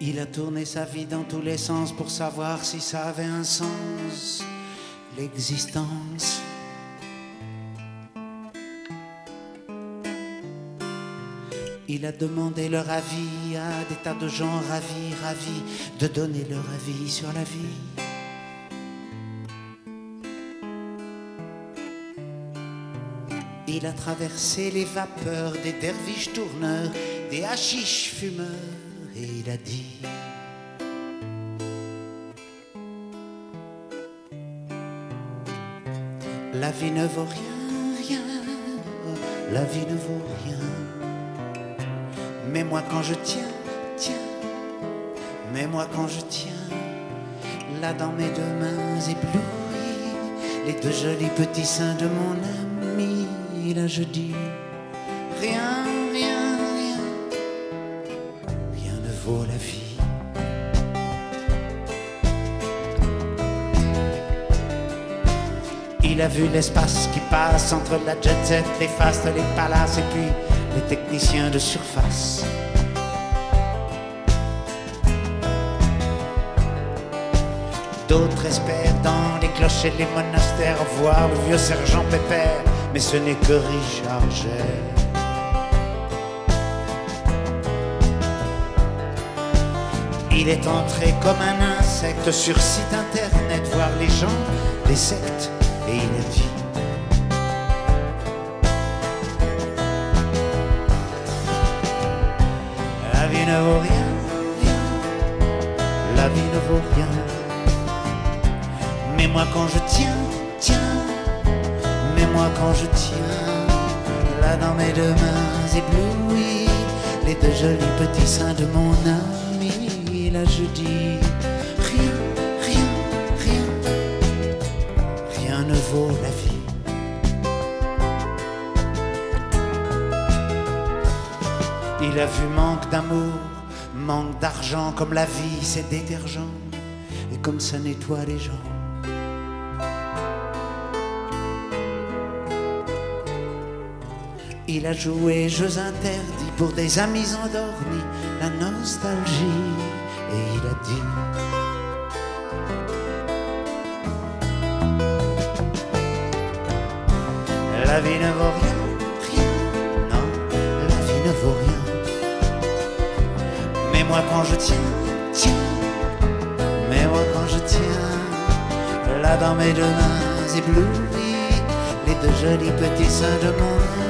Il a tourné sa vie dans tous les sens pour savoir si ça avait un sens, l'existence. Il a demandé leur avis à des tas de gens ravis, ravis de donner leur avis sur la vie. Il a traversé les vapeurs des derviches tourneurs, des hachiches fumeurs, et il a dit La vie ne vaut rien, rien, la vie ne vaut rien. Mais moi quand je tiens, tiens, mais moi quand je tiens, là dans mes deux mains éblouies, les deux jolis petits seins de mon ami, là je dis, rien, Il a vu l'espace qui passe entre la jet set, les fastes, les palaces et puis les techniciens de surface. D'autres espèrent dans les clochers, les monastères voir le vieux sergent Pépère, mais ce n'est que Richard. Il est entré comme un insecte sur site internet voir les gens, les sectes, et il a dit La vie ne vaut rien, rien. La vie ne vaut rien. Mais moi quand je tiens, tiens. Mais moi quand je tiens, là dans mes deux mains éblouies, les deux jolis petits seins de mon ami, là je rien, rien, rien. Rien ne vaut la vie. Il a vu manque d'amour, manque d'argent, comme la vie c'est détergent, et comme ça nettoie les gens. Il a joué jeux interdits pour des amis endormis, la nostalgie, et il a dit La vie ne vaut rien, rien, non, la vie ne vaut rien. Mais moi quand je tiens, tiens, mais moi quand je tiens, là dans mes deux mains éblouies, les deux jolis petits seins de mon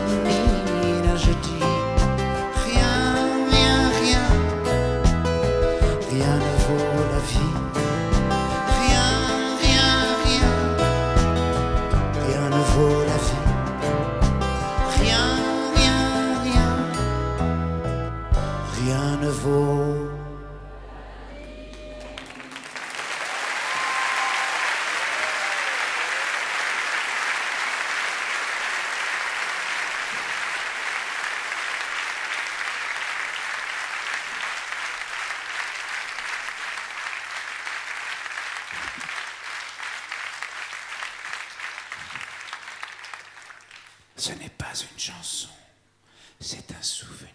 Ce n'est pas une chanson, c'est un souvenir.